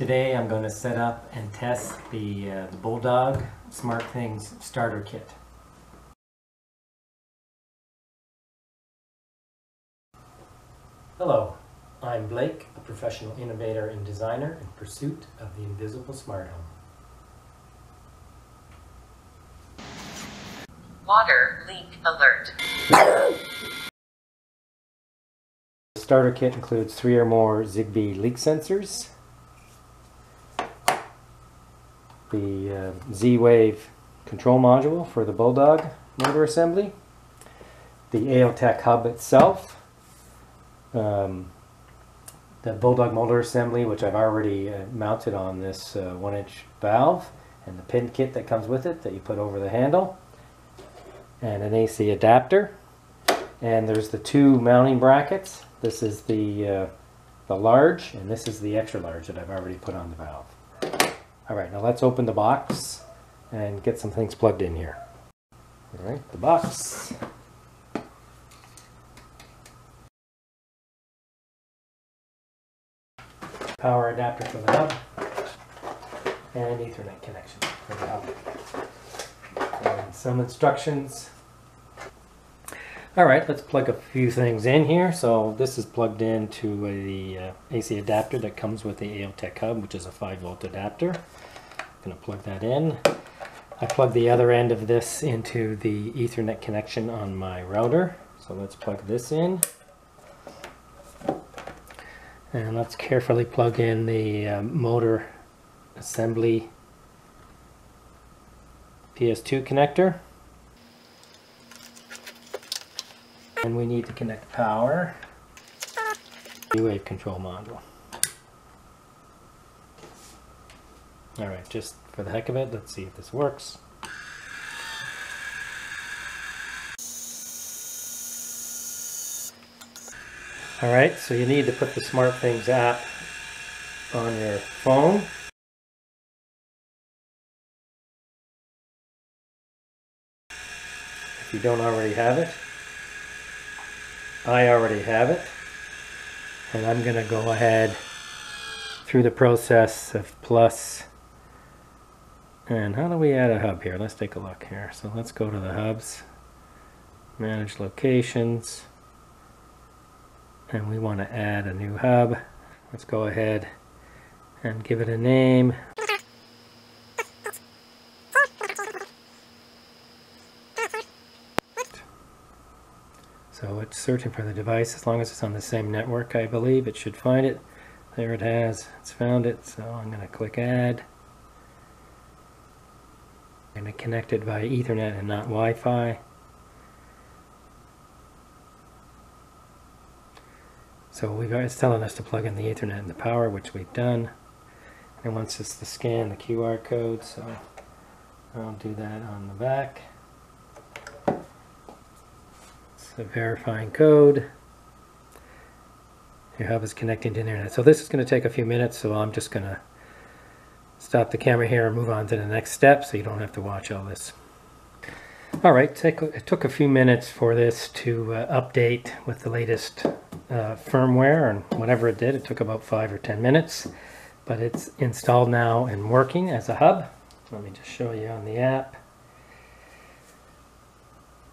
Today I'm going to set up and test the, uh, the Bulldog SmartThings starter kit. Hello, I'm Blake, a professional innovator and designer in pursuit of the invisible smart home. Water leak alert. The starter kit includes three or more Zigbee leak sensors, the uh, Z-Wave control module for the Bulldog motor assembly, the Aeotec hub itself, um, the Bulldog motor assembly which I've already uh, mounted on this uh, one inch valve and the pin kit that comes with it that you put over the handle and an AC adapter. And there's the two mounting brackets. This is the uh, the large and this is the extra large that I've already put on the valve all right, now let's open the box and get some things plugged in here. All right, the box. Power adapter for the hub and Ethernet connection for the hub. And some instructions. All right, let's plug a few things in here. So this is plugged into the uh, AC adapter that comes with the Aeotec hub, which is a 5 volt adapter I'm going to plug that in. I plug the other end of this into the Ethernet connection on my router. So let's plug this in. And let's carefully plug in the uh, motor assembly PS2 connector. And we need to connect power. Z-Wave control module. Alright, just for the heck of it, let's see if this works. Alright, so you need to put the SmartThings app on your phone. If you don't already have it. I already have it. And I'm going to go ahead through the process of plus and how do we add a hub here? Let's take a look here. So let's go to the hubs, manage locations, and we want to add a new hub. Let's go ahead and give it a name. So it's searching for the device as long as it's on the same network I believe it should find it. There it has, it's found it, so I'm going to click add I'm going to connect it via Ethernet and not Wi-Fi. So we've it's telling us to plug in the Ethernet and the power, which we've done. And wants us to scan the QR code, so I'll do that on the back. A verifying code. Your hub is connecting to the internet. So this is going to take a few minutes, so I'm just going to stop the camera here and move on to the next step so you don't have to watch all this. All right, take, it took a few minutes for this to uh, update with the latest uh, firmware and whatever it did. It took about five or 10 minutes, but it's installed now and working as a hub. Let me just show you on the app.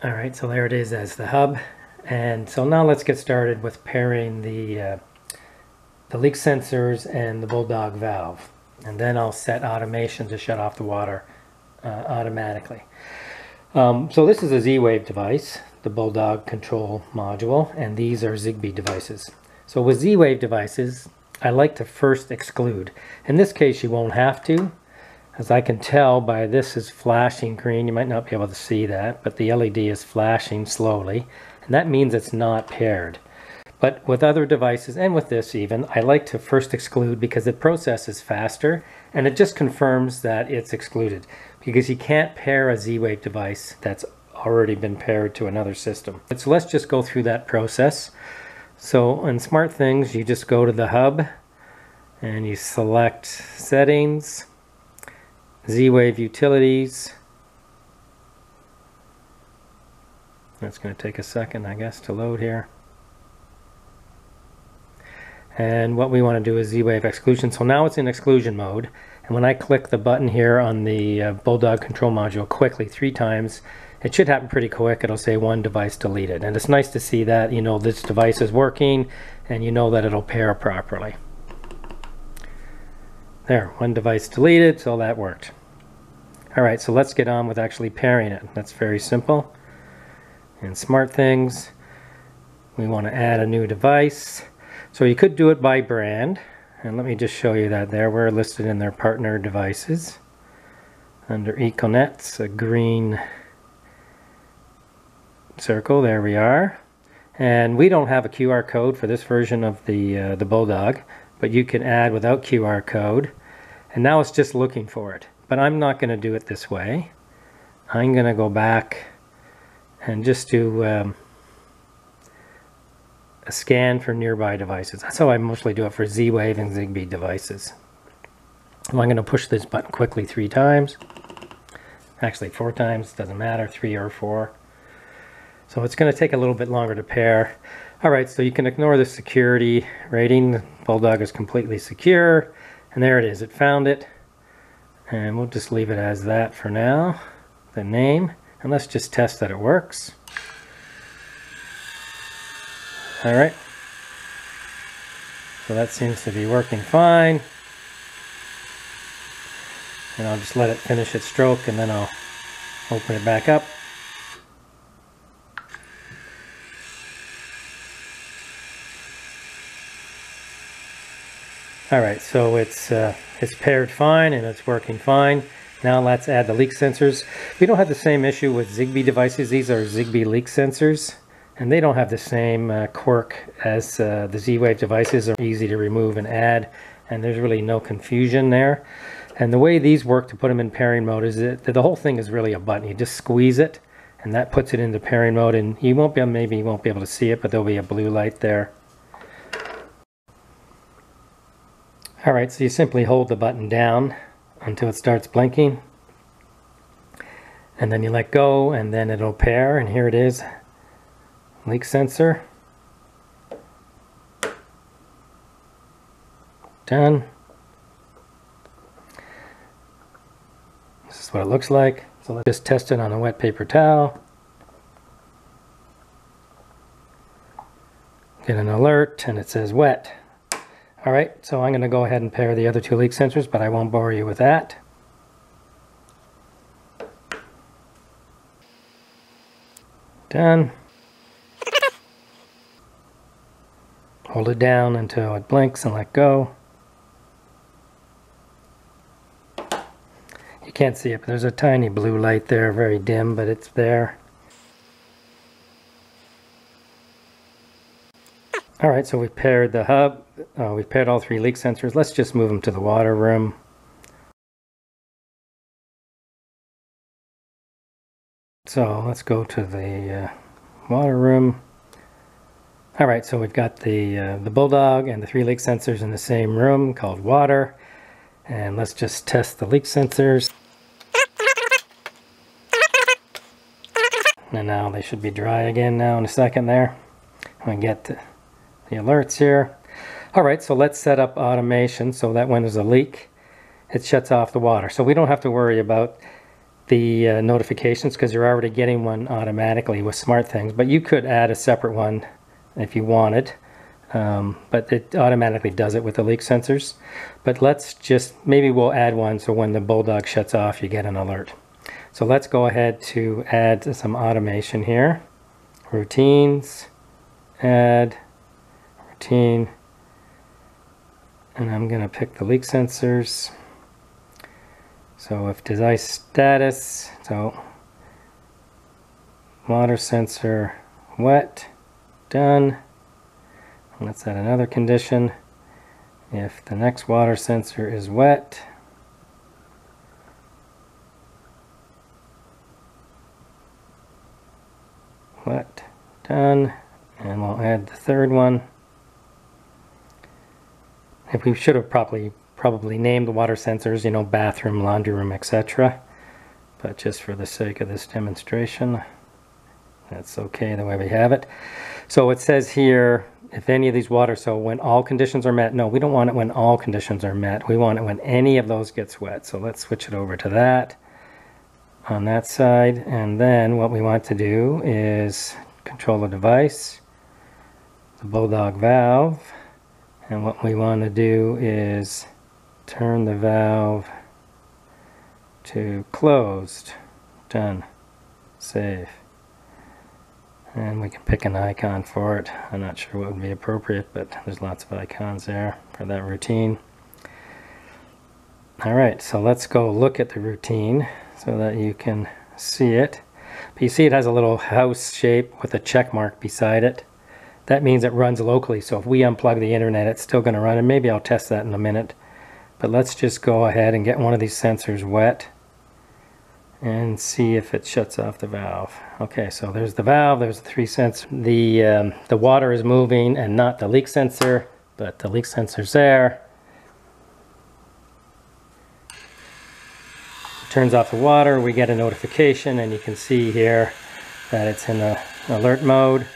All right, so there it is as the hub. And so now let's get started with pairing the, uh, the leak sensors and the Bulldog valve and then I'll set automation to shut off the water uh, automatically. Um, so this is a Z-Wave device, the Bulldog control module, and these are Zigbee devices. So with Z-Wave devices, I like to first exclude. In this case, you won't have to, as I can tell by this is flashing green. You might not be able to see that, but the LED is flashing slowly, and that means it's not paired. But with other devices, and with this even, I like to first exclude because the process is faster and it just confirms that it's excluded because you can't pair a Z-Wave device that's already been paired to another system. So let's just go through that process. So in SmartThings, you just go to the hub and you select Settings, Z-Wave Utilities. That's going to take a second, I guess, to load here. And what we want to do is Z-Wave exclusion. So now it's in exclusion mode. And when I click the button here on the uh, Bulldog control module quickly three times, it should happen pretty quick. It'll say one device deleted. And it's nice to see that, you know, this device is working and you know that it'll pair properly. There, one device deleted, so that worked. All right, so let's get on with actually pairing it. That's very simple. In SmartThings, we want to add a new device. So you could do it by brand. And let me just show you that there. We're listed in their partner devices. Under EcoNet's, a green circle, there we are. And we don't have a QR code for this version of the, uh, the Bulldog, but you can add without QR code. And now it's just looking for it. But I'm not going to do it this way. I'm going to go back and just do um, a scan for nearby devices. That's how I mostly do it for Z-Wave and ZigBee devices. I'm going to push this button quickly three times. Actually four times, doesn't matter, three or four. So it's going to take a little bit longer to pair. Alright, so you can ignore the security rating. Bulldog is completely secure. And there it is, it found it. And we'll just leave it as that for now, the name. And let's just test that it works. All right. So that seems to be working fine. And I'll just let it finish its stroke and then I'll open it back up. All right, so it's uh, it's paired fine and it's working fine. Now let's add the leak sensors. We don't have the same issue with ZigBee devices. These are ZigBee leak sensors and they don't have the same uh, quirk as uh, the Z-Wave devices are easy to remove and add and there's really no confusion there. And the way these work to put them in pairing mode is that the whole thing is really a button. You just squeeze it and that puts it into pairing mode and you won't be maybe you won't be able to see it but there'll be a blue light there. Alright, so you simply hold the button down until it starts blinking. And then you let go and then it'll pair and here it is. Leak sensor. Done. This is what it looks like. So let's just test it on a wet paper towel. Get an alert and it says wet. All right, so I'm going to go ahead and pair the other two leak sensors, but I won't bore you with that. Done. Hold it down until it blinks and let go. You can't see it, but there's a tiny blue light there, very dim, but it's there. All right, so we paired the hub. Uh, we've paired all three leak sensors. Let's just move them to the water room. So let's go to the uh, water room. All right, so we've got the, uh, the Bulldog and the three leak sensors in the same room called water. And let's just test the leak sensors. And now they should be dry again now in a second there. I get the alerts here. All right, so let's set up automation so that when there's a leak, it shuts off the water. So we don't have to worry about the uh, notifications because you're already getting one automatically with SmartThings. But you could add a separate one if you wanted. Um, but it automatically does it with the leak sensors. But let's just, maybe we'll add one so when the Bulldog shuts off, you get an alert. So let's go ahead to add some automation here. Routines, add, routine and I'm going to pick the leak sensors. So if device status so water sensor wet done. Let's add another condition. If the next water sensor is wet wet done. And we'll add the third one if we should have probably probably named the water sensors, you know, bathroom, laundry room, etc. But just for the sake of this demonstration, that's okay the way we have it. So it says here, if any of these water, so when all conditions are met, no, we don't want it when all conditions are met. We want it when any of those gets wet. So let's switch it over to that on that side. And then what we want to do is control the device, the bulldog valve. And what we want to do is turn the valve to closed. Done. Save. And we can pick an icon for it. I'm not sure what would be appropriate, but there's lots of icons there for that routine. All right, so let's go look at the routine so that you can see it. But you see it has a little house shape with a check mark beside it. That means it runs locally, so if we unplug the internet, it's still going to run, and maybe I'll test that in a minute. But let's just go ahead and get one of these sensors wet and see if it shuts off the valve. Okay, so there's the valve, there's the three sensors. The, um, the water is moving and not the leak sensor, but the leak sensor's there. Turns off the water, we get a notification and you can see here that it's in a alert mode.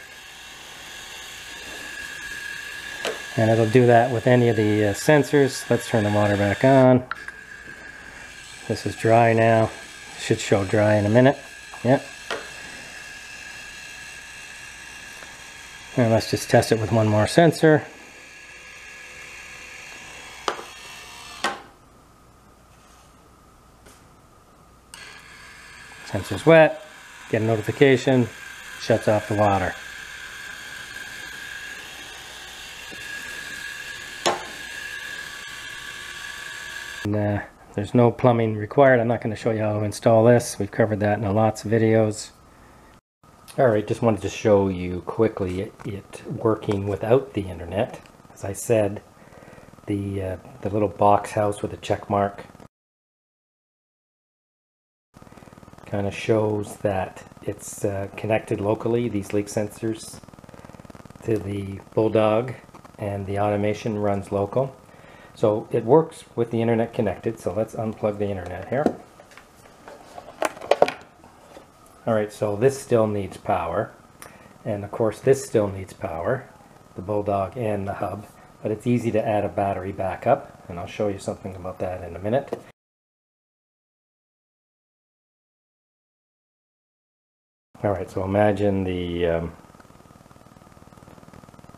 And it'll do that with any of the uh, sensors. Let's turn the water back on. This is dry now. Should show dry in a minute. Yep. And let's just test it with one more sensor. Sensor's wet, get a notification, shuts off the water. And, uh, there's no plumbing required. I'm not going to show you how to install this. We've covered that in a lots of videos. Alright, just wanted to show you quickly it, it, working without the internet. As I said, the, uh, the little box house with a check mark kind of shows that it's uh, connected locally, these leak sensors, to the Bulldog and the automation runs local. So it works with the internet connected, so let's unplug the internet here. Alright, so this still needs power. And of course this still needs power, the Bulldog and the hub. But it's easy to add a battery backup, and I'll show you something about that in a minute. Alright, so imagine the um,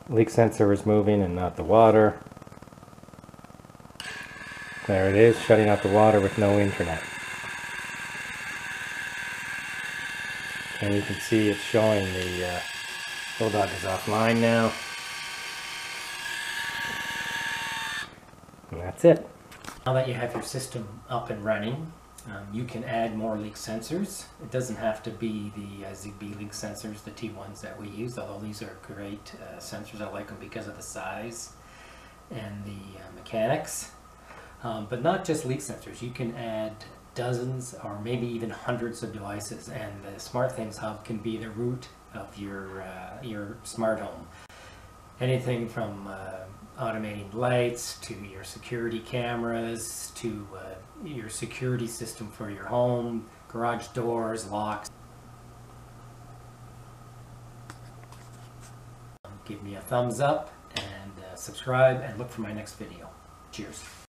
leak sensor is moving and not the water. There it is, shutting out the water with no internet. And you can see it's showing the uh, Bulldog is offline now. And that's it. Now that you have your system up and running, um, you can add more leak sensors. It doesn't have to be the uh, ZigBee leak sensors, the T1s that we use, although these are great uh, sensors. I like them because of the size and the uh, mechanics. Um, but not just leak sensors. You can add dozens or maybe even hundreds of devices and the SmartThings Hub can be the root of your, uh, your smart home. Anything from uh, automating lights to your security cameras to uh, your security system for your home, garage doors, locks. Give me a thumbs up and uh, subscribe and look for my next video. Cheers.